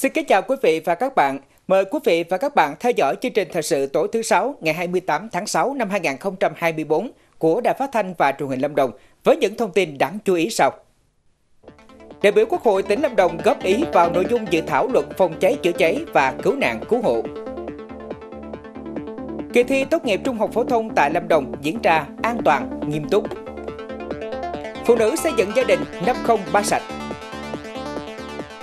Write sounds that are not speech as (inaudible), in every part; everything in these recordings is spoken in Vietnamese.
Xin kính chào quý vị và các bạn. Mời quý vị và các bạn theo dõi chương trình thời sự tối thứ sáu ngày 28 tháng 6 năm 2024 của Đài Phát thanh và Truyền hình Lâm Đồng với những thông tin đáng chú ý sau. Đại biểu Quốc hội tỉnh Lâm Đồng góp ý vào nội dung dự thảo luật phòng cháy chữa cháy và cứu nạn cứu hộ. Kỳ thi tốt nghiệp trung học phổ thông tại Lâm Đồng diễn ra an toàn, nghiêm túc. Phụ nữ xây dựng gia đình năm không ba sạch.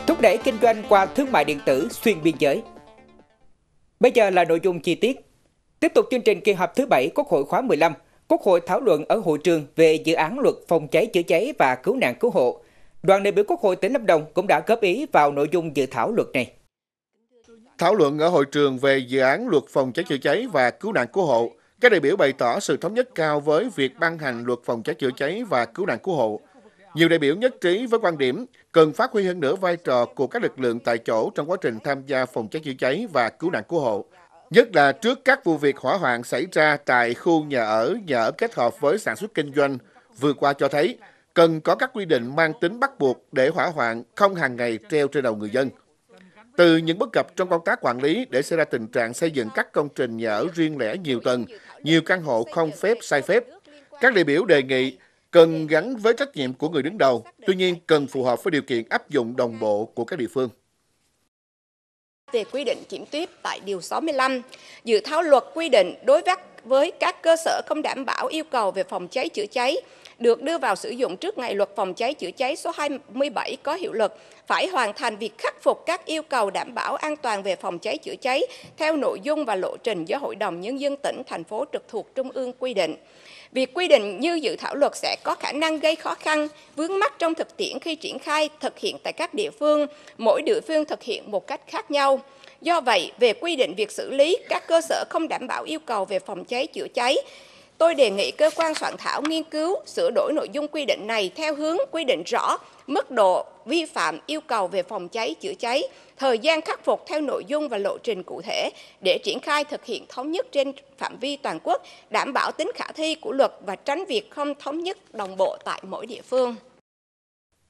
Thúc đẩy kinh doanh qua thương mại điện tử xuyên biên giới. Bây giờ là nội dung chi tiết. Tiếp tục chương trình kỳ họp thứ 7 Quốc hội khóa 15, Quốc hội thảo luận ở hội trường về dự án luật phòng cháy chữa cháy và cứu nạn cứu hộ. Đoàn đại biểu Quốc hội tỉnh Lâm Đồng cũng đã góp ý vào nội dung dự thảo luật này. Thảo luận ở hội trường về dự án luật phòng cháy chữa cháy và cứu nạn cứu hộ, các đại biểu bày tỏ sự thống nhất cao với việc ban hành luật phòng cháy chữa cháy và cứu nạn cứu hộ. Nhiều đại biểu nhất trí với quan điểm cần phát huy hơn nữa vai trò của các lực lượng tại chỗ trong quá trình tham gia phòng cháy chữa cháy và cứu nạn cứu hộ. Nhất là trước các vụ việc hỏa hoạn xảy ra tại khu nhà ở, nhà ở kết hợp với sản xuất kinh doanh, vừa qua cho thấy cần có các quy định mang tính bắt buộc để hỏa hoạn không hàng ngày treo trên đầu người dân. Từ những bất cập trong công tác quản lý để xảy ra tình trạng xây dựng các công trình nhà ở riêng lẻ nhiều tầng, nhiều căn hộ không phép sai phép, các đại biểu đề nghị cần gắn với trách nhiệm của người đứng đầu, tuy nhiên cần phù hợp với điều kiện áp dụng đồng bộ của các địa phương. Về quy định kiểm tuyết tại Điều 65, dự thảo luật quy định đối với các cơ sở không đảm bảo yêu cầu về phòng cháy chữa cháy được đưa vào sử dụng trước ngày luật phòng cháy chữa cháy số 27 có hiệu lực phải hoàn thành việc khắc phục các yêu cầu đảm bảo an toàn về phòng cháy chữa cháy theo nội dung và lộ trình do Hội đồng Nhân dân tỉnh, thành phố trực thuộc Trung ương quy định. Việc quy định như dự thảo luật sẽ có khả năng gây khó khăn, vướng mắt trong thực tiễn khi triển khai thực hiện tại các địa phương, mỗi địa phương thực hiện một cách khác nhau. Do vậy, về quy định việc xử lý các cơ sở không đảm bảo yêu cầu về phòng cháy chữa cháy, tôi đề nghị cơ quan soạn thảo nghiên cứu sửa đổi nội dung quy định này theo hướng quy định rõ mức độ vi phạm yêu cầu về phòng cháy chữa cháy, thời gian khắc phục theo nội dung và lộ trình cụ thể để triển khai thực hiện thống nhất trên phạm vi toàn quốc, đảm bảo tính khả thi của luật và tránh việc không thống nhất đồng bộ tại mỗi địa phương.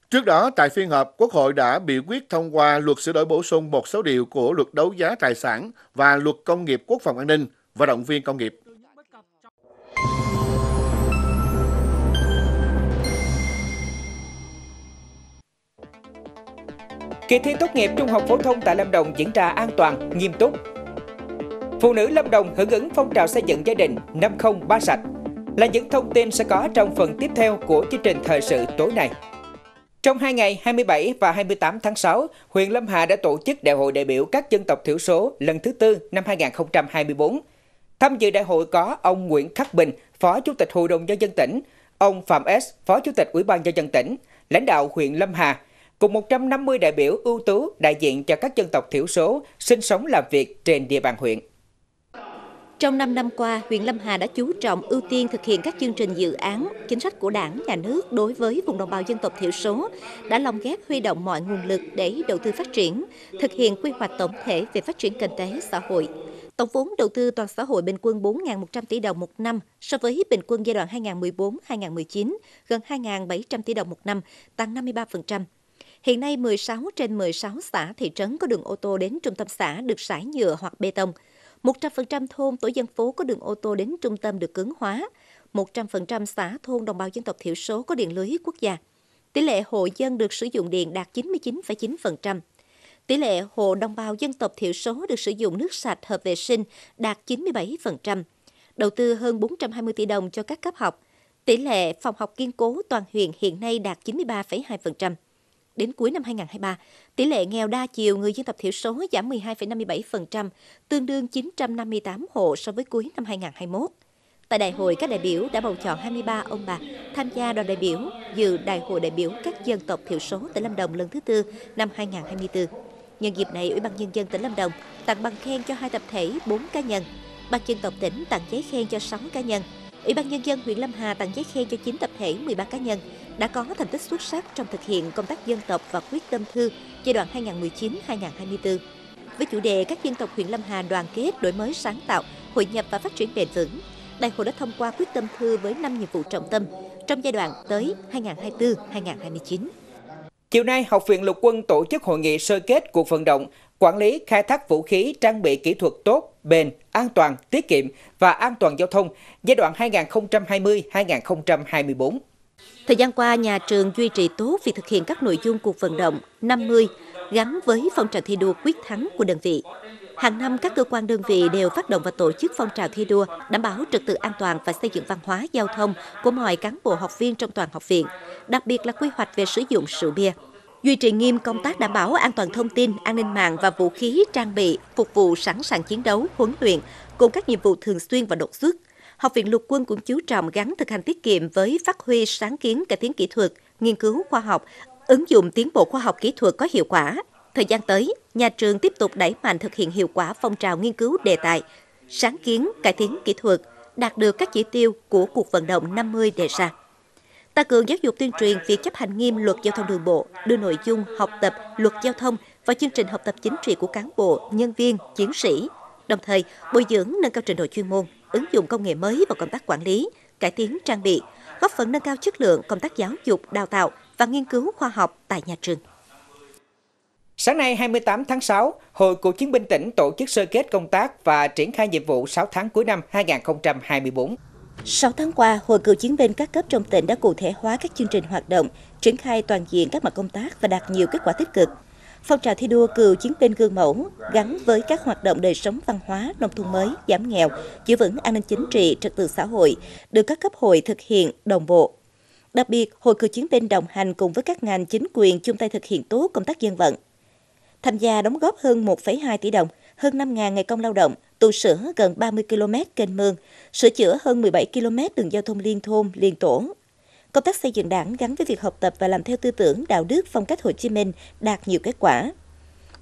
Trước đó, tại phiên họp, Quốc hội đã biểu quyết thông qua luật sửa đổi bổ sung một số điều của luật đấu giá tài sản và luật công nghiệp quốc phòng an ninh và động viên công nghiệp. Kỳ thi tốt nghiệp trung học phổ thông tại Lâm Đồng diễn ra an toàn, nghiêm túc. Phụ nữ Lâm Đồng hưởng ứng phong trào xây dựng gia đình 503 sạch là những thông tin sẽ có trong phần tiếp theo của chương trình thời sự tối nay. Trong hai ngày 27 và 28 tháng 6, huyện Lâm Hà đã tổ chức Đại hội đại biểu các dân tộc thiểu số lần thứ tư năm 2024. Tham dự đại hội có ông Nguyễn Khắc Bình, Phó Chủ tịch Hội đồng Nhân dân tỉnh, ông Phạm S, Phó Chủ tịch Ủy ban Nhân dân tỉnh, lãnh đạo huyện Lâm Hà, cùng 150 đại biểu ưu tú đại diện cho các dân tộc thiểu số sinh sống làm việc trên địa bàn huyện. Trong 5 năm qua, huyện Lâm Hà đã chú trọng ưu tiên thực hiện các chương trình dự án, chính sách của đảng, nhà nước đối với vùng đồng bào dân tộc thiểu số, đã lồng ghép huy động mọi nguồn lực để đầu tư phát triển, thực hiện quy hoạch tổng thể về phát triển kinh tế xã hội. Tổng vốn đầu tư toàn xã hội bình quân 4.100 tỷ đồng một năm so với bình quân giai đoạn 2014-2019 gần 2.700 tỷ đồng một năm, tăng 53%. Hiện nay, 16 trên 16 xã thị trấn có đường ô tô đến trung tâm xã được sải nhựa hoặc bê tông. 100% thôn tổ dân phố có đường ô tô đến trung tâm được cứng hóa. 100% xã thôn đồng bào dân tộc thiểu số có điện lưới quốc gia. Tỷ lệ hộ dân được sử dụng điện đạt 99,9%. Tỷ lệ hộ đồng bào dân tộc thiểu số được sử dụng nước sạch hợp vệ sinh đạt 97%. Đầu tư hơn 420 tỷ đồng cho các cấp học. Tỷ lệ phòng học kiên cố toàn huyện hiện nay đạt 93,2%. Đến cuối năm 2023, tỷ lệ nghèo đa chiều người dân tộc thiểu số giảm 12,57%, tương đương 958 hộ so với cuối năm 2021. Tại đại hội, các đại biểu đã bầu chọn 23 ông bà tham gia đoàn đại biểu dự đại hội đại biểu các dân tộc thiểu số tỉnh Lâm Đồng lần thứ tư năm 2024. Nhân dịp này, Ủy ban Nhân dân tỉnh Lâm Đồng tặng bằng khen cho hai tập thể, 4 cá nhân. Ban dân tộc tỉnh tặng giấy khen cho 6 cá nhân. Ủy ban Nhân dân huyện Lâm Hà tặng giấy khen cho 9 tập thể, 13 cá nhân đã có thành tích xuất sắc trong thực hiện công tác dân tộc và quyết tâm thư giai đoạn 2019-2024. Với chủ đề các dân tộc huyện Lâm Hà đoàn kết, đổi mới sáng tạo, hội nhập và phát triển bền vững, Đại hội đã thông qua quyết tâm thư với 5 nhiệm vụ trọng tâm trong giai đoạn tới 2024-2029. Chiều nay, Học viện Lục quân tổ chức hội nghị sơ kết cuộc vận động quản lý khai thác vũ khí trang bị kỹ thuật tốt, bền, an toàn, tiết kiệm và an toàn giao thông giai đoạn 2020-2024. Thời gian qua, nhà trường duy trì tốt việc thực hiện các nội dung cuộc vận động 50 gắn với phong trào thi đua quyết thắng của đơn vị. Hàng năm, các cơ quan đơn vị đều phát động và tổ chức phong trào thi đua, đảm bảo trật tự an toàn và xây dựng văn hóa giao thông của mọi cán bộ học viên trong toàn học viện, đặc biệt là quy hoạch về sử dụng rượu bia. Duy trì nghiêm công tác đảm bảo an toàn thông tin, an ninh mạng và vũ khí trang bị, phục vụ sẵn sàng chiến đấu, huấn luyện, cùng các nhiệm vụ thường xuyên và đột xuất. Học viện Lục quân cũng chú trọng gắn thực hành tiết kiệm với phát huy sáng kiến cải tiến kỹ thuật, nghiên cứu khoa học, ứng dụng tiến bộ khoa học kỹ thuật có hiệu quả. Thời gian tới, nhà trường tiếp tục đẩy mạnh thực hiện hiệu quả phong trào nghiên cứu đề tài, sáng kiến, cải tiến kỹ thuật, đạt được các chỉ tiêu của cuộc vận động 50 đề ra. Tăng cường giáo dục tuyên truyền việc chấp hành nghiêm luật giao thông đường bộ, đưa nội dung học tập luật giao thông vào chương trình học tập chính trị của cán bộ, nhân viên, chiến sĩ, đồng thời bồi dưỡng nâng cao trình độ chuyên môn, ứng dụng công nghệ mới vào công tác quản lý, cải tiến trang bị, góp phần nâng cao chất lượng công tác giáo dục, đào tạo và nghiên cứu khoa học tại nhà trường. Sáng nay 28 tháng 6, Hội Cựu chiến binh tỉnh tổ chức sơ kết công tác và triển khai nhiệm vụ 6 tháng cuối năm 2024. 6 tháng qua, Hội cựu chiến binh các cấp trong tỉnh đã cụ thể hóa các chương trình hoạt động, triển khai toàn diện các mặt công tác và đạt nhiều kết quả tích cực. Phong trào thi đua cựu chiến binh gương mẫu gắn với các hoạt động đời sống văn hóa, nông thôn mới, giảm nghèo, giữ vững an ninh chính trị, trật tự xã hội, được các cấp hội thực hiện đồng bộ. Đặc biệt, Hội cựu chiến binh đồng hành cùng với các ngành chính quyền chung tay thực hiện tốt công tác dân vận. Tham gia đóng góp hơn 1,2 tỷ đồng, hơn 5.000 ngày công lao động, tu sửa gần 30 km kênh mương, sửa chữa hơn 17 km đường giao thông liên thôn, liên tổ. Công tác xây dựng đảng gắn với việc học tập và làm theo tư tưởng đạo đức phong cách Hồ Chí Minh đạt nhiều kết quả.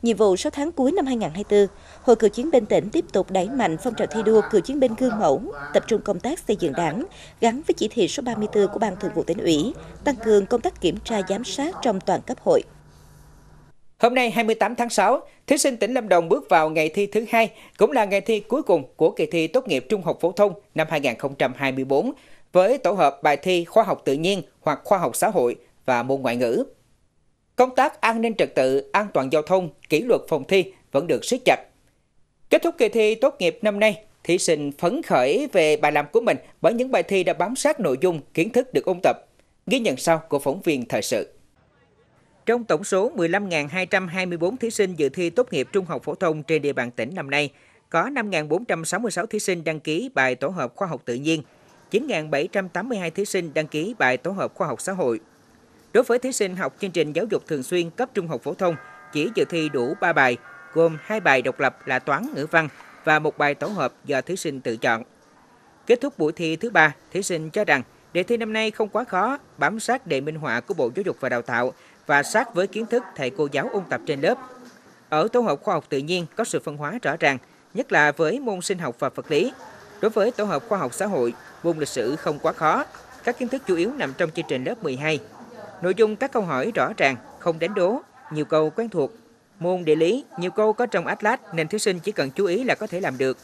Nhiệm vụ 6 tháng cuối năm 2024, Hội cựu chiến binh tỉnh tiếp tục đẩy mạnh phong trào thi đua cựu chiến binh gương mẫu, tập trung công tác xây dựng đảng gắn với chỉ thị số 34 của Ban Thường vụ tỉnh ủy, tăng cường công tác kiểm tra giám sát trong toàn cấp hội. Hôm nay 28 tháng 6, thí sinh tỉnh Lâm Đồng bước vào ngày thi thứ hai, cũng là ngày thi cuối cùng của kỳ thi tốt nghiệp trung học phổ thông năm 2024 với tổ hợp bài thi khoa học tự nhiên hoặc khoa học xã hội và môn ngoại ngữ. Công tác an ninh trật tự, an toàn giao thông, kỷ luật phòng thi vẫn được siết chặt. Kết thúc kỳ thi tốt nghiệp năm nay, thí sinh phấn khởi về bài làm của mình bởi những bài thi đã bám sát nội dung, kiến thức được ôn tập. Ghi nhận sau của phóng viên thời sự. Trong tổng số 15.224 thí sinh dự thi tốt nghiệp trung học phổ thông trên địa bàn tỉnh năm nay, có 5.466 thí sinh đăng ký bài tổ hợp khoa học tự nhiên, 9.782 thí sinh đăng ký bài tổ hợp khoa học xã hội. Đối với thí sinh học chương trình giáo dục thường xuyên cấp trung học phổ thông, chỉ dự thi đủ 3 bài, gồm 2 bài độc lập là toán ngữ văn và một bài tổ hợp do thí sinh tự chọn. Kết thúc buổi thi thứ ba, thí sinh cho rằng đề thi năm nay không quá khó, bám sát đề minh họa của Bộ Giáo dục và Đào tạo và sát với kiến thức thầy cô giáo ôn tập trên lớp. Ở tổ hợp khoa học tự nhiên có sự phân hóa rõ ràng, nhất là với môn sinh học và vật lý. Đối với tổ hợp khoa học xã hội, môn lịch sử không quá khó, các kiến thức chủ yếu nằm trong chương trình lớp 12. Nội dung các câu hỏi rõ ràng, không đánh đố, nhiều câu quen thuộc. Môn địa lý, nhiều câu có trong Atlas nên thí sinh chỉ cần chú ý là có thể làm được.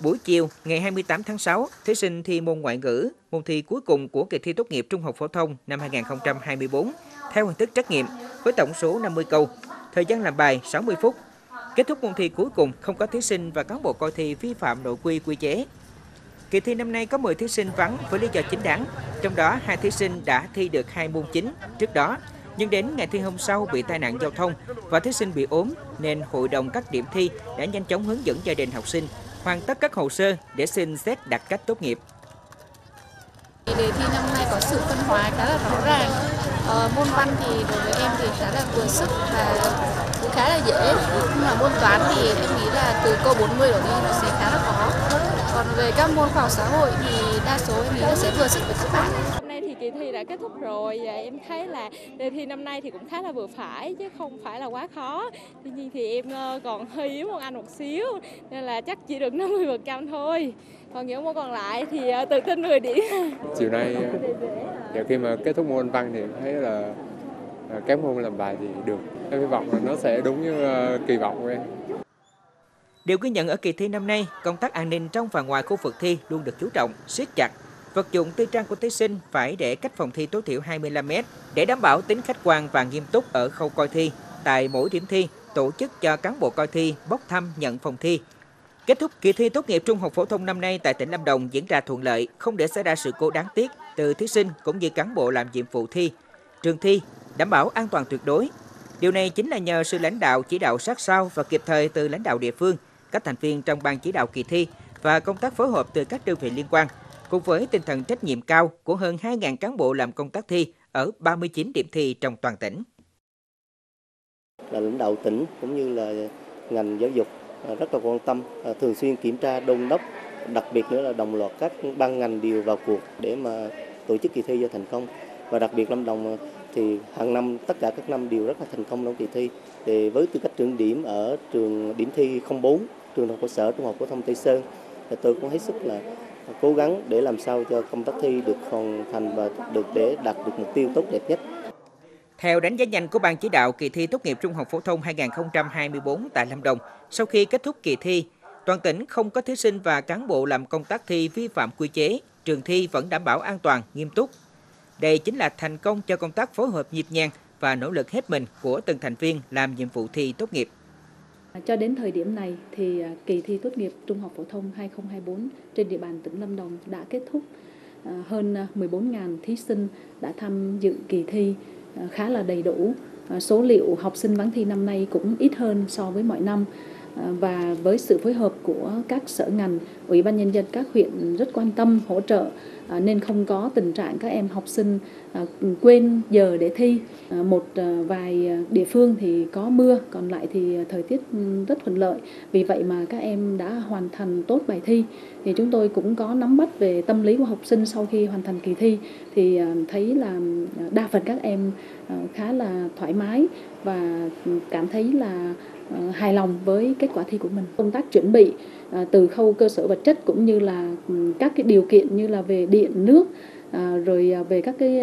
Buổi chiều, ngày 28 tháng 6, thí sinh thi môn ngoại ngữ, môn thi cuối cùng của kỳ thi tốt nghiệp trung học phổ thông năm 2024 theo hình thức trắc nghiệm với tổng số 50 câu, thời gian làm bài 60 phút. Kết thúc môn thi cuối cùng không có thí sinh và cán bộ coi thi vi phạm nội quy quy chế. Kỳ thi năm nay có 10 thí sinh vắng với lý do chính đáng, trong đó hai thí sinh đã thi được hai môn chính trước đó, nhưng đến ngày thi hôm sau bị tai nạn giao thông và thí sinh bị ốm nên hội đồng các điểm thi đã nhanh chóng hướng dẫn gia đình học sinh hoàn tất các hồ sơ để xin xét đặt cách tốt nghiệp. Đề thi năm nay có sự phân hóa khá là rõ ràng Ờ, môn văn thì đối với em thì khá là vừa sức và cũng khá là dễ. Nhưng mà môn toán thì em nghĩ là từ câu 40 đổ đi nó sẽ khá là khó. Còn về các môn khoa học xã hội thì đa số em nghĩ là sẽ vừa sức với các bạn Hôm nay thì kỳ thi đã kết thúc rồi và em thấy là đề thi năm nay thì cũng khá là vừa phải chứ không phải là quá khó. Tuy nhiên thì em ờ, còn hơi yếu môn Anh một xíu nên là chắc chỉ được 50% thôi còn những môn còn lại thì ờ, tự tin 10 điểm chiều nay giờ khi mà kết thúc môn văn thì thấy là các môn làm bài thì được em hy vọng là nó sẽ đúng như ờ, kỳ vọng của em Điều ghi nhận ở kỳ thi năm nay, công tác an ninh trong và ngoài khu vực thi luôn được chú trọng, siết chặt. vật dụng tư trang của thí sinh phải để cách phòng thi tối thiểu 25 m để đảm bảo tính khách quan và nghiêm túc ở khâu coi thi. Tại mỗi điểm thi, tổ chức cho cán bộ coi thi bốc thăm nhận phòng thi. Kết thúc kỳ thi tốt nghiệp trung học phổ thông năm nay tại tỉnh Lâm Đồng diễn ra thuận lợi, không để xảy ra sự cố đáng tiếc từ thí sinh cũng như cán bộ làm nhiệm vụ thi. Trường thi đảm bảo an toàn tuyệt đối. Điều này chính là nhờ sự lãnh đạo chỉ đạo sát sao và kịp thời từ lãnh đạo địa phương, các thành viên trong ban chỉ đạo kỳ thi và công tác phối hợp từ các đơn vị liên quan, cùng với tinh thần trách nhiệm cao của hơn 2.000 cán bộ làm công tác thi ở 39 điểm thi trong toàn tỉnh. Là lãnh đạo tỉnh cũng như là ngành giáo dục Ờ, rất là quan tâm, ờ, thường xuyên kiểm tra đôn đốc, đặc biệt nữa là đồng loạt các ban ngành đều vào cuộc để mà tổ chức kỳ thi cho thành công. Và đặc biệt Lâm Đồng ờ, thì hàng năm tất cả các năm đều rất là thành công trong kỳ thi. Thì với tư cách trưởng điểm ở trường điểm thi 04, trường học cơ sở trung học phổ thông Tây Sơn, thì tôi cũng hết sức là cố gắng để làm sao cho công tác thi được hoàn thành và được để đạt được mục tiêu tốt đẹp nhất. Theo đánh giá nhanh của Ban chỉ đạo kỳ thi tốt nghiệp trung học phổ thông 2024 tại Lâm Đồng, sau khi kết thúc kỳ thi, toàn tỉnh không có thí sinh và cán bộ làm công tác thi vi phạm quy chế, trường thi vẫn đảm bảo an toàn, nghiêm túc. Đây chính là thành công cho công tác phối hợp nhịp nhàng và nỗ lực hết mình của từng thành viên làm nhiệm vụ thi tốt nghiệp. Cho đến thời điểm này thì à, kỳ thi tốt nghiệp trung học phổ thông 2024 trên địa bàn tỉnh Lâm Đồng đã kết thúc. À, hơn à, 14.000 thí sinh đã tham dự kỳ thi khá là đầy đủ. Ờ, số liệu học sinh vắng thi năm nay cũng ít hơn so với mọi năm Ờ, và với sự phối hợp của các sở ngành, ủy ban nhân dân các huyện rất quan tâm hỗ trợ ờ, nên không có tình trạng các em học sinh ờ, quên giờ để thi. Một vài địa phương thì có mưa, còn lại thì thời tiết ừ, rất thuận lợi. Vì vậy mà các em đã hoàn thành tốt bài thi. Thì chúng tôi cũng có nắm bắt về tâm lý của học sinh sau khi hoàn thành kỳ thi thì thấy là đa phần các em khá là thoải mái và ừ, cảm thấy là Ờ, hài lòng với kết quả thi của mình. Công tác chuẩn bị ờ, từ khâu cơ sở vật chất cũng như là ừ, các cái điều kiện như là về điện, nước ờ, rồi về các cái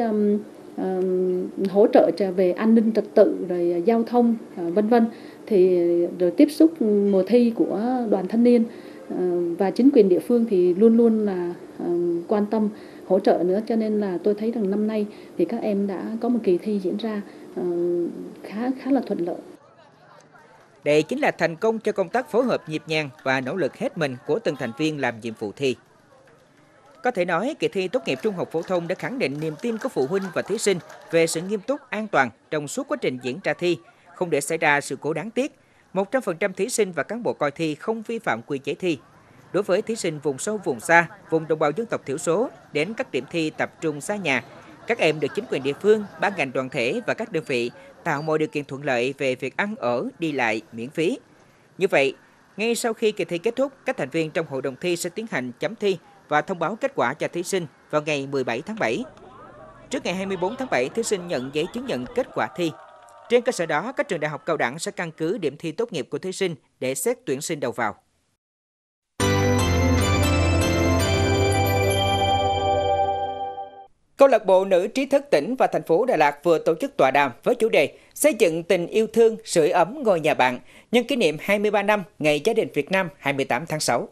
hỗ trợ về an ninh trật tự, rồi giao thông vân vân, thì rồi tiếp xúc mùa thi của đoàn thanh niên và chính quyền địa phương thì luôn luôn là quan tâm, hỗ trợ nữa cho nên là tôi thấy rằng năm nay thì các em đã có một kỳ thi diễn ra khá khá là thuận lợi đây chính là thành công cho công tác phối hợp nhịp nhàng và nỗ lực hết mình của từng thành viên làm nhiệm vụ thi. Có thể nói, kỳ thi tốt nghiệp trung học phổ thông đã khẳng định niềm tin của phụ huynh và thí sinh về sự nghiêm túc, an toàn trong suốt quá trình diễn ra thi, không để xảy ra sự cố đáng tiếc. 100% thí sinh và cán bộ coi thi không vi phạm quy chế thi. Đối với thí sinh vùng sâu, vùng xa, vùng đồng bào dân tộc thiểu số đến các điểm thi tập trung xa nhà, các em được chính quyền địa phương, ban ngành đoàn thể và các đơn vị tạo mọi điều kiện thuận lợi về việc ăn ở, đi lại miễn phí. Như vậy, ngay sau khi kỳ thi kết thúc, các thành viên trong hội đồng thi sẽ tiến hành chấm thi và thông báo kết quả cho thí sinh vào ngày 17 tháng 7. Trước ngày 24 tháng 7, thí sinh nhận giấy chứng nhận kết quả thi. Trên cơ sở đó, các trường đại học cao đẳng sẽ căn cứ điểm thi tốt nghiệp của thí sinh để xét tuyển sinh đầu vào. Câu lạc bộ nữ trí thức tỉnh và thành phố Đà Lạt vừa tổ chức tọa đàm với chủ đề Xây dựng tình yêu thương, sưởi ấm ngôi nhà bạn, nhân kỷ niệm 23 năm Ngày Gia đình Việt Nam 28 tháng 6.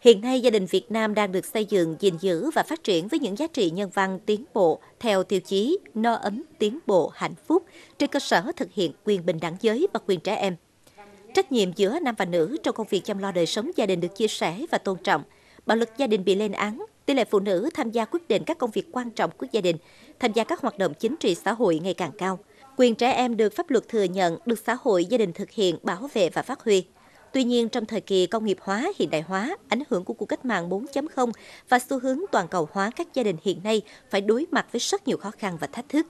Hiện nay, gia đình Việt Nam đang được xây dựng, gìn giữ và phát triển với những giá trị nhân văn tiến bộ theo tiêu chí no ấm, tiến bộ, hạnh phúc trên cơ sở thực hiện quyền bình đẳng giới và quyền trẻ em. Trách nhiệm giữa nam và nữ trong công việc chăm lo đời sống gia đình được chia sẻ và tôn trọng. Bạo lực gia đình bị lên án, Tỷ lệ phụ nữ tham gia quyết định các công việc quan trọng của gia đình, tham gia các hoạt động chính trị xã hội ngày càng cao. Quyền trẻ em được pháp luật thừa nhận, được xã hội gia đình thực hiện, bảo vệ và phát huy. Tuy nhiên, trong thời kỳ công nghiệp hóa, hiện đại hóa, ảnh hưởng của cuộc cách mạng 4.0 và xu hướng toàn cầu hóa các gia đình hiện nay phải đối mặt với rất nhiều khó khăn và thách thức.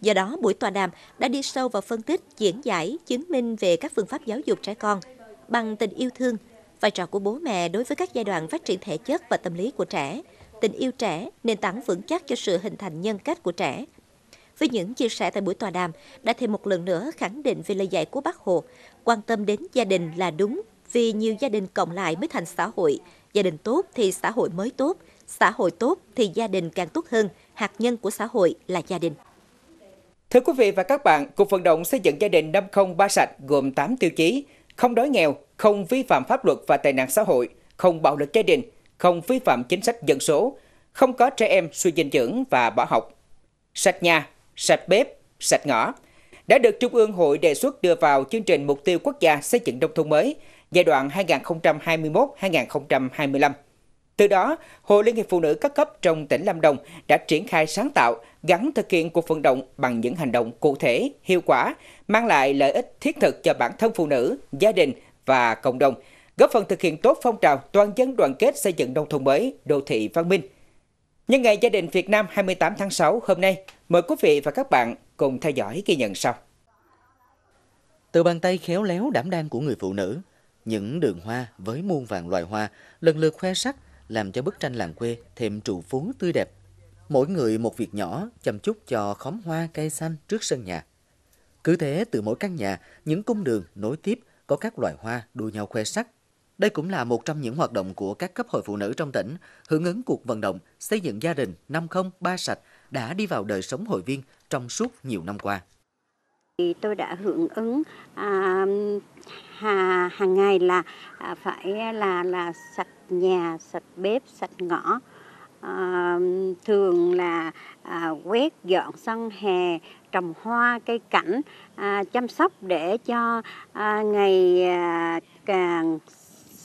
Do đó, buổi tọa đàm đã đi sâu vào phân tích, diễn giải, chứng minh về các phương pháp giáo dục trẻ con bằng tình yêu thương, vai trò của bố mẹ đối với các giai đoạn phát triển thể chất và tâm lý của trẻ, tình yêu trẻ, nền tảng vững chắc cho sự hình thành nhân cách của trẻ. Với những chia sẻ tại buổi tọa đàm, đã thêm một lần nữa khẳng định về lời dạy của bác Hồ, quan tâm đến gia đình là đúng, vì nhiều gia đình cộng lại mới thành xã hội. Gia đình tốt thì xã hội mới tốt, xã hội tốt thì gia đình càng tốt hơn, hạt nhân của xã hội là gia đình. Thưa quý vị và các bạn, cuộc vận động xây dựng gia đình 503 sạch gồm 8 tiêu chí, không đói nghèo, không vi phạm pháp luật và tệ nạn xã hội, không bạo lực gia đình, không vi phạm chính sách dân số, không có trẻ em suy dinh dưỡng và bỏ học. Sạch nhà, sạch bếp, sạch ngõ đã được Trung ương hội đề xuất đưa vào chương trình mục tiêu quốc gia xây dựng nông thôn mới giai đoạn 2021-2025. Từ đó, Hội Liên hiệp Phụ nữ các cấp trong tỉnh Lâm Đồng đã triển khai sáng tạo, gắn thực hiện cuộc vận động bằng những hành động cụ thể, hiệu quả, mang lại lợi ích thiết thực cho bản thân phụ nữ, gia đình và cộng đồng, góp phần thực hiện tốt phong trào toàn dân đoàn kết xây dựng nông thôn mới, đô thị văn minh. Nhân ngày gia đình Việt Nam 28 tháng 6 hôm nay, mời quý vị và các bạn cùng theo dõi ghi nhận sau. Từ bàn tay khéo léo đảm đang của người phụ nữ, những đường hoa với muôn vàng loài hoa lần lượt khoe sắc làm cho bức tranh làng quê thêm trụ phú tươi đẹp. Mỗi người một việc nhỏ chăm chút cho khóm hoa cây xanh trước sân nhà. Cứ thế từ mỗi căn nhà, những cung đường nối tiếp có các loài hoa đua nhau khoe sắc. Đây cũng là một trong những hoạt động của các cấp hội phụ nữ trong tỉnh, hưởng ứng cuộc vận động xây dựng gia đình năm không ba sạch đã đi vào đời sống hội viên trong suốt nhiều năm qua. Tôi đã hưởng ứng à, hà, hàng ngày là à, phải là là sạch nhà, sạch bếp, sạch ngõ. À, thường là à, quét dọn sân hè, trồng hoa, cây cảnh, à, chăm sóc để cho à, ngày à, càng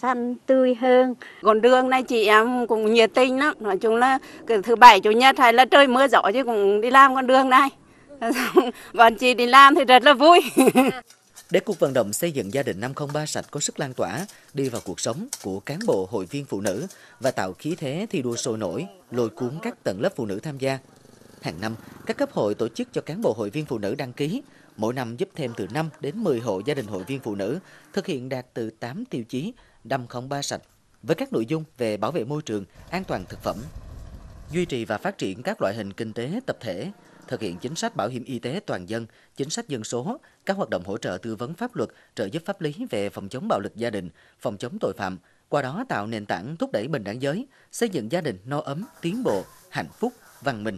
xanh tươi hơn. Còn đường này chị em cũng nhiệt tình lắm, nói chung là cái thứ bảy chủ nhật hay là trời mưa gió chứ cũng đi làm con đường này. (laughs) Bọn chị đi làm thì rất là vui. (laughs) Để cuộc vận động xây dựng gia đình 503 sạch có sức lan tỏa, đi vào cuộc sống của cán bộ hội viên phụ nữ và tạo khí thế thi đua sôi nổi, lôi cuốn các tầng lớp phụ nữ tham gia. Hàng năm, các cấp hội tổ chức cho cán bộ hội viên phụ nữ đăng ký, mỗi năm giúp thêm từ 5 đến 10 hộ gia đình hội viên phụ nữ thực hiện đạt từ 8 tiêu chí 503 sạch với các nội dung về bảo vệ môi trường, an toàn thực phẩm, duy trì và phát triển các loại hình kinh tế tập thể, thực hiện chính sách bảo hiểm y tế toàn dân, chính sách dân số, các hoạt động hỗ trợ tư vấn pháp luật, trợ giúp pháp lý về phòng chống bạo lực gia đình, phòng chống tội phạm, qua đó tạo nền tảng thúc đẩy bình đẳng giới, xây dựng gia đình no ấm, tiến bộ, hạnh phúc, văn minh.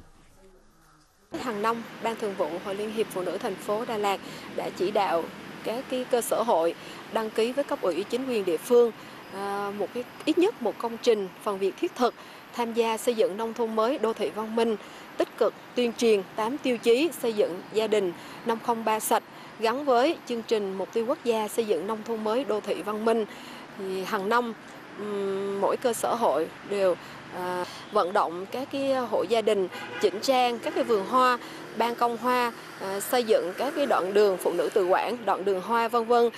Hàng năm, Ban Thường vụ Hội Liên hiệp Phụ nữ thành phố Đà Lạt đã chỉ đạo các cái cơ sở hội đăng ký với cấp ủy chính quyền địa phương à, một cái ít nhất một công trình phần việc thiết thực tham gia xây dựng nông thôn mới đô thị văn minh tích cực tuyên truyền 8 tiêu chí xây dựng gia đình 503 sạch gắn với chương trình mục tiêu quốc gia xây dựng nông thôn mới đô thị văn minh. Thì hàng năm mỗi cơ sở hội đều à, vận động các cái hộ gia đình chỉnh trang các cái vườn hoa ban công hoa à, xây dựng các cái đoạn đường phụ nữ tự quản đoạn đường hoa vân vân.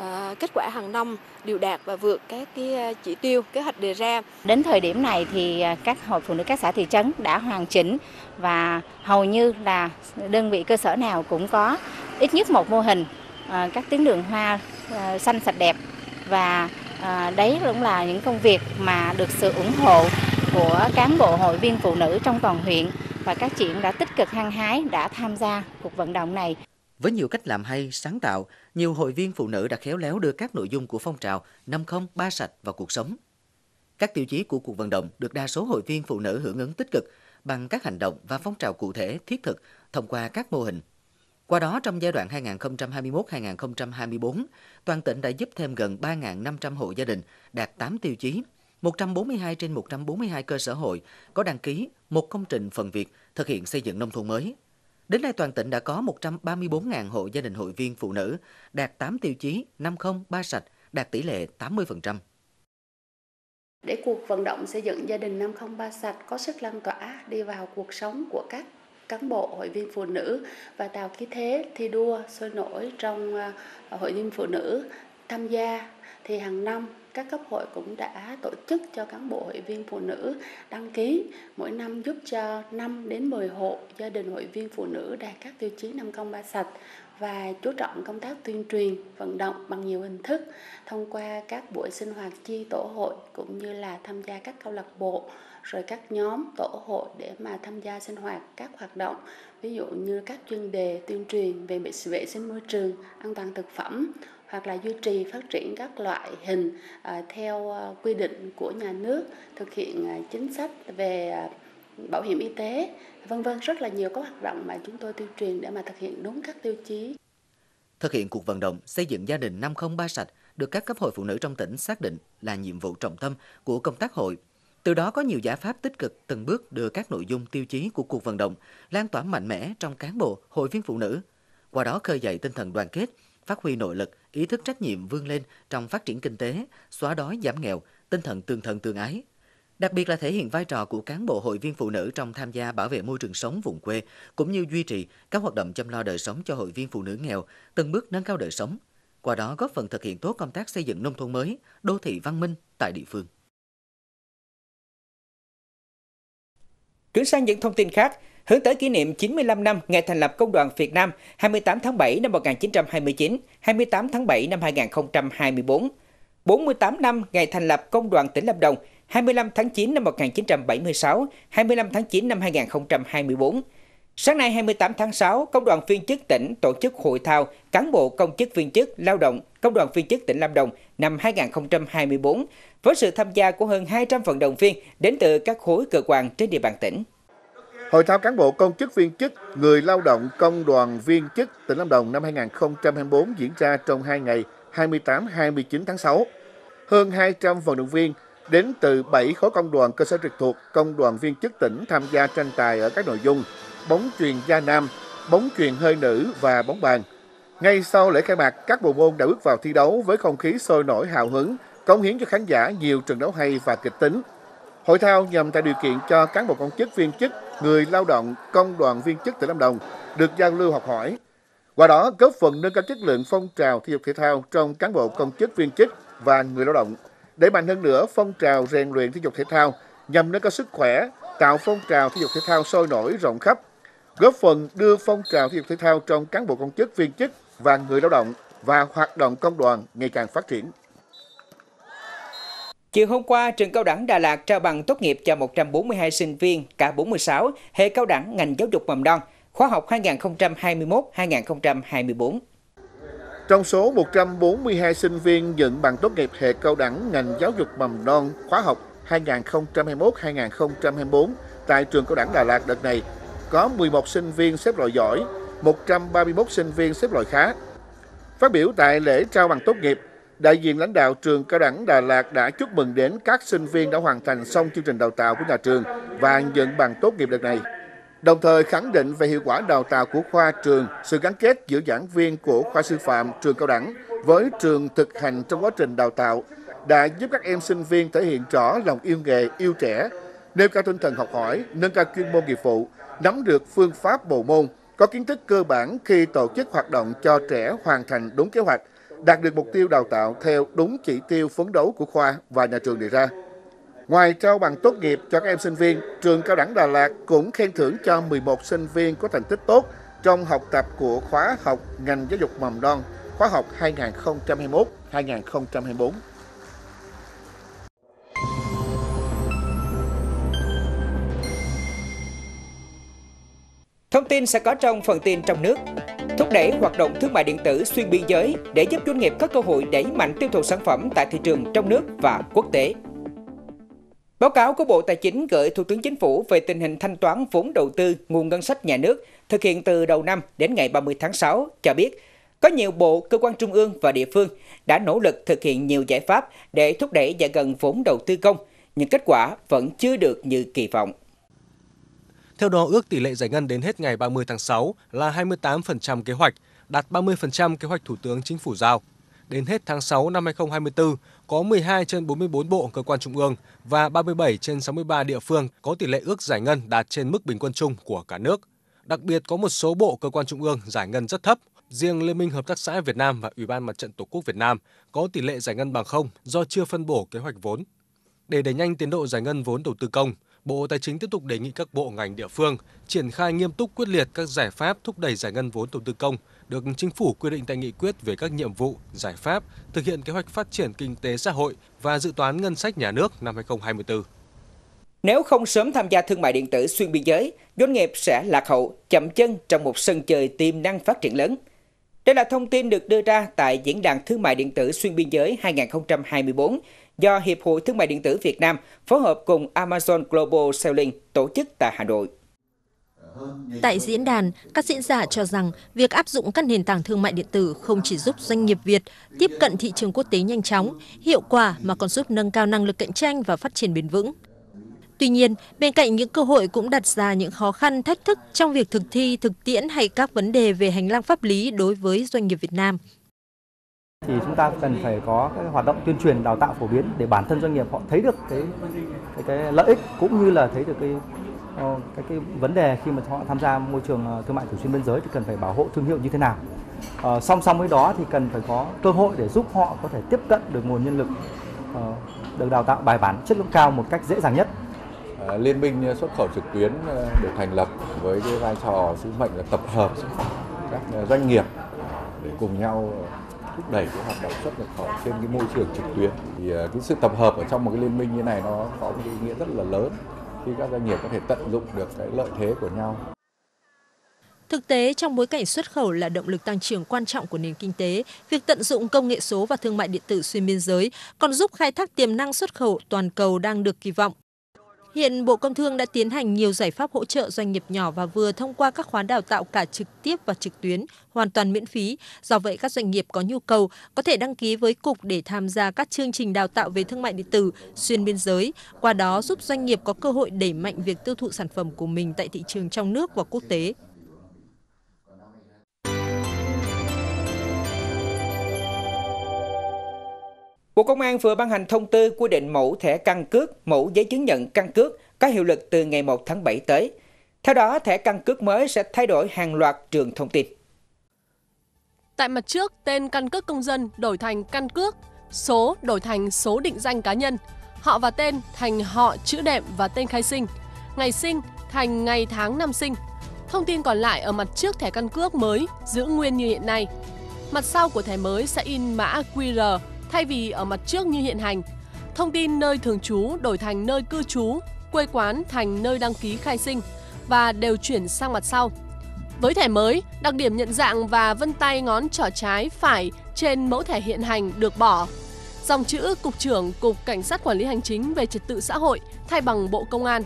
À, kết quả hàng năm đều đạt và vượt các cái ờ, chỉ tiêu kế hoạch đề ra. Đến thời điểm này thì các hội phụ nữ các xã thị trấn đã hoàn chỉnh và hầu như là đơn vị cơ sở nào cũng có ít nhất một mô hình các tuyến đường hoa xanh sạch đẹp. Và đấy cũng là những công việc mà được sự ủng hộ của cán bộ hội viên phụ nữ trong toàn huyện và các chị cũng đã tích cực hăng hái đã tham gia cuộc vận động này. Với nhiều cách làm hay, sáng tạo, nhiều hội viên phụ nữ đã khéo léo đưa các nội dung của phong trào năm không ba sạch vào cuộc sống. Các tiêu chí của cuộc vận động được đa số hội viên phụ nữ hưởng ứng tích cực bằng các hành động và phong trào cụ thể thiết thực thông qua các mô hình. Qua đó, trong giai đoạn 2021-2024, toàn tỉnh đã giúp thêm gần 3.500 hộ gia đình đạt 8 tiêu chí 142 trên 142 cơ sở hội có đăng ký một công trình phần việc thực hiện xây dựng nông thôn mới. Đến nay toàn tỉnh đã có 134.000 hộ gia đình hội viên phụ nữ đạt 8 tiêu chí 50 3 sạch, đạt tỷ lệ 80%. Để cuộc vận động xây dựng gia đình 503 sạch có sức lan tỏa đi vào cuộc sống của các cán bộ hội viên phụ nữ và tạo khí thế thi đua sôi nổi trong ờ, hội viên phụ nữ tham gia thì hàng năm các cấp hội cũng đã tổ chức cho cán bộ hội viên phụ nữ đăng ký mỗi năm giúp cho 5 đến 10 hộ gia đình hội viên phụ nữ đạt các tiêu chí năm công ba sạch và chú trọng công tác tuyên truyền, vận động bằng nhiều hình thức thông qua các buổi sinh hoạt chi tổ hội cũng như là tham gia các câu lạc bộ rồi các nhóm tổ hội để mà tham gia sinh hoạt các hoạt động ví dụ như các chuyên đề tuyên truyền về vệ sinh môi trường, an toàn thực phẩm hoặc là duy trì phát triển các loại hình ờ, theo ờ, quy định của nhà nước thực hiện ờ, chính sách về bảo hiểm y tế vân vân rất là nhiều các hoạt động mà chúng tôi tuyên truyền để mà thực hiện đúng các tiêu chí. Thực hiện cuộc vận động xây dựng gia đình 503 sạch được các cấp hội phụ nữ trong tỉnh xác định là nhiệm vụ trọng tâm của công tác hội. Từ đó có nhiều giải pháp tích cực từng bước đưa các nội dung tiêu chí của cuộc vận động lan tỏa mạnh mẽ trong cán bộ, hội viên phụ nữ. Qua đó khơi dậy tinh thần đoàn kết, phát huy nội lực, ý thức trách nhiệm vươn lên trong phát triển kinh tế, xóa đói giảm nghèo, tinh thần tương thân tương ái. Đặc biệt là thể hiện vai trò của cán bộ hội viên phụ nữ trong tham gia bảo vệ môi trường sống vùng quê, cũng như duy trì các hoạt động chăm lo đời sống cho hội viên phụ nữ nghèo, từng bước nâng cao đời sống. Qua đó góp phần thực hiện tốt công tác xây dựng nông thôn mới, đô thị văn minh tại địa phương. Chuyển sang những thông tin khác, hướng tới kỷ niệm 95 năm ngày thành lập Công đoàn Việt Nam 28 tháng 7 năm 1929, 28 tháng 7 năm 2024, 48 năm ngày thành lập Công đoàn tỉnh Lâm Đồng 25 tháng 9 năm 1976, 25 tháng 9 năm 2024. Sáng nay 28 tháng 6, Công đoàn viên chức tỉnh tổ chức hội thao cán bộ công chức viên chức lao động Công đoàn viên chức tỉnh Lâm Đồng năm 2024 với sự tham gia của hơn 200 vận động viên đến từ các khối cơ quan trên địa bàn tỉnh. Hội thao cán bộ công chức viên chức, người lao động công đoàn viên chức tỉnh Lâm Đồng năm 2024 diễn ra trong 2 ngày 28-29 tháng 6. Hơn 200 vận động viên đến từ 7 khối công đoàn cơ sở trực thuộc công đoàn viên chức tỉnh tham gia tranh tài ở các nội dung bóng truyền da nam, bóng truyền hơi nữ và bóng bàn. Ngay sau lễ khai mạc, các bộ môn đã bước vào thi đấu với không khí sôi nổi hào hứng, cống hiến cho khán giả nhiều trận đấu hay và kịch tính. Hội thao nhằm tạo điều kiện cho cán bộ công chức viên chức, người lao động, công đoàn viên chức tỉnh Lâm Đồng được giao lưu học hỏi. Qua đó góp phần nâng cao chất lượng phong trào thể dục thể thao trong cán bộ công chức viên chức và người lao động, đẩy mạnh hơn nữa phong trào rèn luyện thể dục thể thao nhằm nâng cao sức khỏe, tạo phong trào thể dục thể thao sôi nổi rộng khắp, góp phần đưa phong trào thể dục thể thao trong cán bộ công chức viên chức và người lao động và hoạt động công đoàn ngày càng phát triển. Chiều hôm qua, trường Cao đẳng Đà Lạt trao bằng tốt nghiệp cho 142 sinh viên cả 46 hệ cao đẳng ngành giáo dục mầm non, khóa học 2021-2024. Trong số 142 sinh viên nhận bằng tốt nghiệp hệ cao đẳng ngành giáo dục mầm non khóa học 2021-2024 tại trường Cao đẳng Đà Lạt đợt này, có 11 sinh viên xếp loại giỏi, 131 sinh viên xếp loại khá. Phát biểu tại lễ trao bằng tốt nghiệp, đại diện lãnh đạo trường Cao đẳng Đà Lạt đã chúc mừng đến các sinh viên đã hoàn thành xong chương trình đào tạo của nhà trường và nhận bằng tốt nghiệp đợt này. Đồng thời khẳng định về hiệu quả đào tạo của khoa trường, sự gắn kết giữa giảng viên của khoa sư phạm trường cao đẳng với trường thực hành trong quá trình đào tạo đã giúp các em sinh viên thể hiện rõ lòng yêu nghề, yêu trẻ, nêu cao tinh thần học hỏi, nâng cao chuyên môn nghiệp vụ, nắm được phương pháp bộ môn, có kiến thức cơ bản khi tổ chức hoạt động cho trẻ hoàn thành đúng kế hoạch, đạt được mục tiêu đào tạo theo đúng chỉ tiêu phấn đấu của khoa và nhà trường đề ra. Ngoài trao bằng tốt nghiệp cho các em sinh viên, trường Cao đẳng Đà Lạt cũng khen thưởng cho 11 sinh viên có thành tích tốt trong học tập của khóa học ngành giáo dục mầm non, khóa học 2021-2024. Thông tin sẽ có trong phần tin trong nước. Thúc đẩy hoạt động thương mại điện tử xuyên biên giới để giúp doanh nghiệp có cơ hội đẩy mạnh tiêu thụ sản phẩm tại thị trường trong nước và quốc tế. Báo cáo của Bộ Tài chính gửi Thủ tướng Chính phủ về tình hình thanh toán vốn đầu tư nguồn ngân sách nhà nước thực hiện từ đầu năm đến ngày 30 tháng 6 cho biết có nhiều bộ, cơ quan trung ương và địa phương đã nỗ lực thực hiện nhiều giải pháp để thúc đẩy giải ngân vốn đầu tư công, nhưng kết quả vẫn chưa được như kỳ vọng. Theo đó, ước tỷ lệ giải ngân đến hết ngày 30 tháng 6 là 28% kế hoạch, đạt 30% kế hoạch Thủ tướng Chính phủ giao. Đến hết tháng 6 năm 2024, có 12 trên 44 bộ cơ quan trung ương và 37 trên 63 địa phương có tỷ lệ ước giải ngân đạt trên mức bình quân chung của cả nước. Đặc biệt có một số bộ cơ quan trung ương giải ngân rất thấp, riêng Liên minh Hợp tác xã Việt Nam và Ủy ban Mặt trận Tổ quốc Việt Nam có tỷ lệ giải ngân bằng không do chưa phân bổ kế hoạch vốn. Để đẩy nhanh tiến độ giải ngân vốn đầu tư công, Bộ Tài chính tiếp tục đề nghị các bộ ngành địa phương triển khai nghiêm túc quyết liệt các giải pháp thúc đẩy giải ngân vốn đầu tư công được chính phủ quy định tại nghị quyết về các nhiệm vụ, giải pháp thực hiện kế hoạch phát triển kinh tế xã hội và dự toán ngân sách nhà nước năm 2024. Nếu không sớm tham gia thương mại điện tử xuyên biên giới, doanh nghiệp sẽ lạc hậu, chậm chân trong một sân chơi tiềm năng phát triển lớn. Đây là thông tin được đưa ra tại Diễn đàn Thương mại điện tử xuyên biên giới 2024 do Hiệp hội Thương mại điện tử Việt Nam phối hợp cùng Amazon Global Selling tổ chức tại Hà Nội. Tại diễn đàn, các diễn giả cho rằng việc áp dụng các nền tảng thương mại điện tử không chỉ giúp doanh nghiệp Việt tiếp cận thị trường quốc tế nhanh chóng, hiệu quả mà còn giúp nâng cao năng lực cạnh tranh và phát triển bền vững. Tuy nhiên, bên cạnh những cơ hội cũng đặt ra những khó khăn, thách thức trong việc thực thi, thực tiễn hay các vấn đề về hành lang pháp lý đối với doanh nghiệp Việt Nam. Thì chúng ta cần phải có cái hoạt động tuyên truyền đào tạo phổ biến để bản thân doanh nghiệp họ thấy được cái cái, cái lợi ích cũng như là thấy được cái ờ, cái cái vấn đề khi mà họ tham gia môi trường ờ, thương mại thường xuyên biên giới thì cần phải bảo hộ thương hiệu như thế nào. à, song song với đó thì cần phải có cơ hội để giúp họ có thể tiếp cận được nguồn nhân lực được đào tạo bài bản chất lượng cao một cách dễ dàng nhất Liên minh xuất khẩu trực tuyến được thành lập với cái vai trò sứ mệnh là tập hợp các doanh nghiệp để cùng nhau thúc đẩy cái hoạt động xuất nhập khẩu trên cái môi trường trực tuyến. Thì à, cái sự tập hợp ở trong một cái liên minh như này nó có một ý nghĩa rất là lớn khi các doanh nghiệp có thể tận dụng được cái lợi thế của nhau. Thực tế, trong bối cảnh xuất khẩu là động lực tăng trưởng quan trọng của nền kinh tế, việc tận dụng công nghệ số và thương mại điện tử xuyên biên giới còn giúp khai thác tiềm năng xuất khẩu toàn cầu đang được kỳ vọng. Hiện Bộ Công Thương đã tiến hành nhiều giải pháp hỗ trợ doanh nghiệp nhỏ và vừa thông qua các khóa đào tạo cả trực tiếp và trực tuyến, hoàn toàn miễn phí. Do vậy, các doanh nghiệp có nhu cầu có thể đăng ký với Cục để tham gia các chương trình đào tạo về thương mại điện tử xuyên biên giới, qua đó giúp doanh nghiệp có cơ hội đẩy mạnh việc tiêu thụ sản phẩm của mình tại thị trường trong nước và quốc tế. Bộ Công an vừa ban hành thông tư quy định mẫu thẻ căn cước, mẫu giấy chứng nhận căn cước có hiệu lực từ ngày 1 tháng 7 tới. Theo đó, thẻ căn cước mới sẽ thay đổi hàng loạt trường thông tin. Tại mặt trước, tên căn cước công dân đổi thành căn cước, số đổi thành số định danh cá nhân, họ và tên thành họ chữ đệm và tên khai sinh, ngày sinh thành ngày tháng năm sinh. Thông tin còn lại ở mặt trước thẻ căn cước mới giữ nguyên như hiện nay. Mặt sau của thẻ mới sẽ in mã QR thay vì ở mặt trước như hiện hành. Thông tin nơi thường trú đổi thành nơi cư trú, quê quán thành nơi đăng ký khai sinh và đều chuyển sang mặt sau. Với thẻ mới, đặc điểm nhận dạng và vân tay ngón trỏ trái phải trên mẫu thẻ hiện hành được bỏ. Dòng chữ Cục trưởng Cục Cảnh sát Quản lý Hành chính về Trật tự xã hội thay bằng Bộ Công an.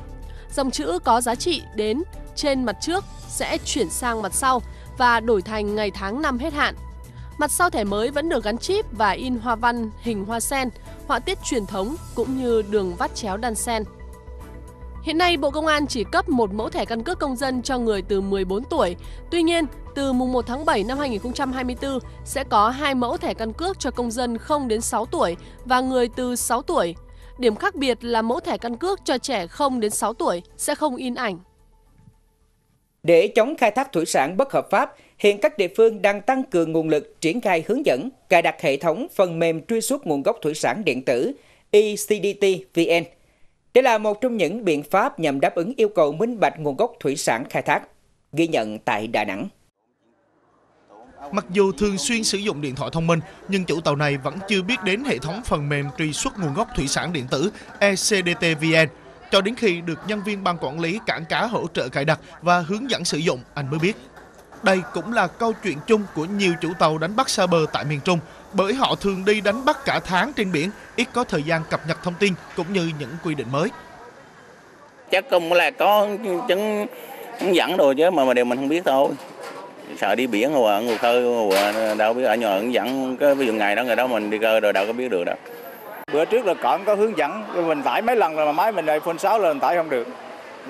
Dòng chữ có giá trị đến trên mặt trước sẽ chuyển sang mặt sau và đổi thành ngày tháng năm hết hạn. Mặt sau thẻ mới vẫn được gắn chip và in hoa văn hình hoa sen, họa tiết truyền thống cũng như đường vắt chéo đan sen. Hiện nay, Bộ Công an chỉ cấp một mẫu thẻ căn cước công dân cho người từ 14 tuổi. Tuy nhiên, từ mùng 1 tháng 7 năm 2024 sẽ có hai mẫu thẻ căn cước cho công dân 0 đến 6 tuổi và người từ 6 tuổi. Điểm khác biệt là mẫu thẻ căn cước cho trẻ 0 đến 6 tuổi sẽ không in ảnh. Để chống khai thác thủy sản bất hợp pháp, hiện các địa phương đang tăng cường nguồn lực triển khai hướng dẫn, cài đặt hệ thống phần mềm truy xuất nguồn gốc thủy sản điện tử ECDT VN. Đây là một trong những biện pháp nhằm đáp ứng yêu cầu minh bạch nguồn gốc thủy sản khai thác, ghi nhận tại Đà Nẵng. Mặc dù thường xuyên sử dụng điện thoại thông minh, nhưng chủ tàu này vẫn chưa biết đến hệ thống phần mềm truy xuất nguồn gốc thủy sản điện tử ECDT VN. Cho đến khi được nhân viên ban quản lý cảng cá hỗ trợ cài đặt và hướng dẫn sử dụng, anh mới biết. Đây cũng là câu chuyện chung của nhiều chủ tàu đánh bắt xa bờ tại miền Trung, bởi họ thường đi đánh bắt cả tháng trên biển, ít có thời gian cập nhật thông tin cũng như những quy định mới. Chắc cũng là có chứng hướng dẫn rồi chứ mà mà đều mình không biết thôi. Sợ đi biển hoặc ở ngồi khơi hoặc đâu biết ở nhà hướng dẫn cái ví dụ ngày đó ngày đó mình đi cơ rồi đâu có biết được đâu. Bữa trước là còn có hướng dẫn, mình tải mấy lần rồi mà máy mình này phone 6 lần tải không được.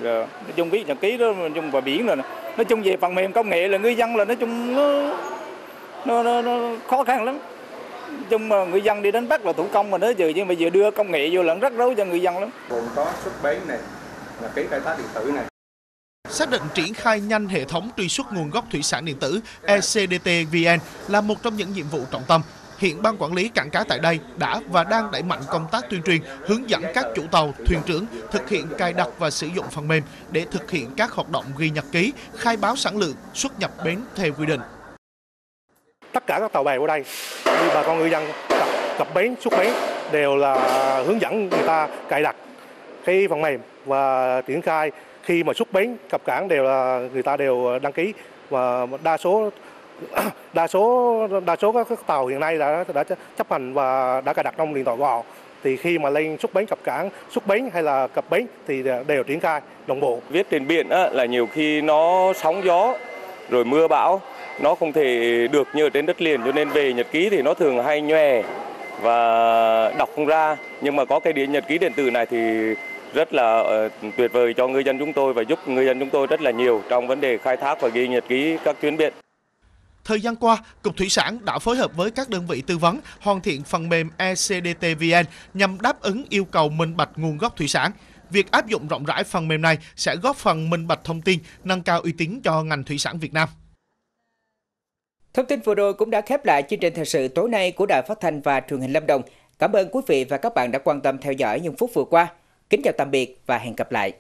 Rồi, nói chung viết nhật ký đó, nói chung vào biển rồi. Nói chung về phần mềm công nghệ là ngư dân là nói chung nó, nó, nó, nó khó khăn lắm. Nói chung mà người dân đi đánh bắt là thủ công mà nó giờ nhưng mà giờ đưa công nghệ vô là rất rối cho người dân lắm. Gồm có xuất bến này, là ký khai thác điện tử này. Xác định triển khai nhanh hệ thống truy xuất nguồn gốc thủy sản điện tử ECDT VN là một trong những nhiệm vụ trọng tâm hiện ban quản lý cảng cá tại đây đã và đang đẩy mạnh công tác tuyên truyền, hướng dẫn các chủ tàu, thuyền trưởng thực hiện cài đặt và sử dụng phần mềm để thực hiện các hoạt động ghi nhật ký, khai báo sản lượng, xuất nhập bến theo quy định. Tất cả các tàu bè của đây, như bà con ngư dân cập, cập bến, xuất bến đều là hướng dẫn người ta cài đặt cái phần mềm và triển khai khi mà xuất bến cập cảng đều là người ta đều đăng ký và đa số (coughs) đa số đa số các tàu hiện nay đã đã chấp hành và đã cài đặt trong điện thoại của họ. Thì khi mà lên xuất bến cập cảng xuất bến hay là cập bến thì đều triển khai đồng bộ. Viết trên biển á, là nhiều khi nó sóng gió rồi mưa bão nó không thể được như ở trên đất liền cho nên về nhật ký thì nó thường hay nhòe và đọc không ra. Nhưng mà có cái điện nhật ký điện tử này thì rất là ờ, tuyệt vời cho ngư dân chúng tôi và giúp ngư dân chúng tôi rất là nhiều trong vấn đề khai thác và ghi nhật ký các chuyến biển. Thời gian qua, Cục Thủy sản đã phối hợp với các đơn vị tư vấn hoàn thiện phần mềm ecdtvn nhằm đáp ứng yêu cầu minh bạch nguồn gốc thủy sản. Việc áp dụng rộng rãi phần mềm này sẽ góp phần minh bạch thông tin, nâng cao uy tín cho ngành thủy sản Việt Nam. Thông tin vừa rồi cũng đã khép lại chương trình thời sự tối nay của Đài Phát thanh và Truyền hình Lâm Đồng. Cảm ơn quý vị và các bạn đã quan tâm theo dõi những phút vừa qua. Kính chào tạm biệt và hẹn gặp lại.